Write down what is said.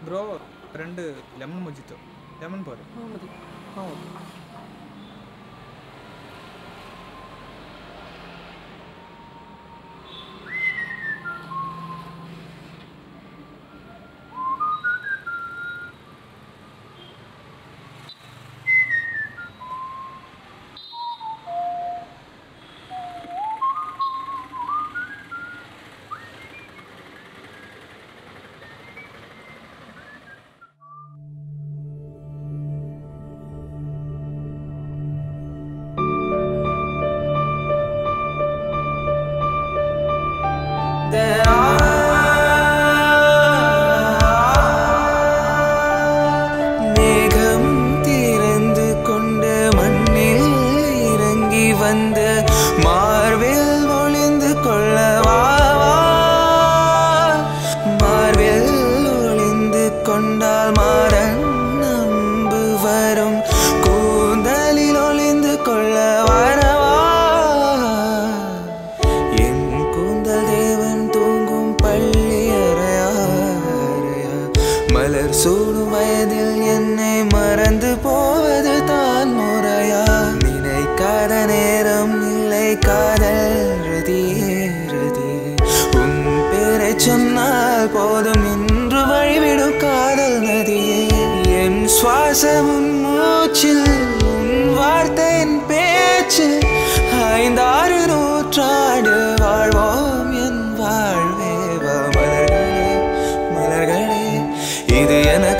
Bro ரெண்டு lemon mojito? Lemon மதி ஆ ஓகே வந்து மார்பில் ஒளிந்து கொள்ளவா மார்பில் ஒளிந்து கொண்டால் மாறன் வயதில் என்னை மறந்து போவது தான் முறையா? நினைக்காத நேரம் இல்லை காதல் ரதியே ரதியே உன் பேரை சொன்னால் போதும் என்று வழிவிடும் காதல் நதியே. என் சுவாசம் உன் மூச்சில் உன் வார்த்தை என் பேச்சு. ஐந்தாறு நூற்றாடு வாழ்வோம் என் வாழ்வே. மலர்களே மலர்களே இது எனக்கு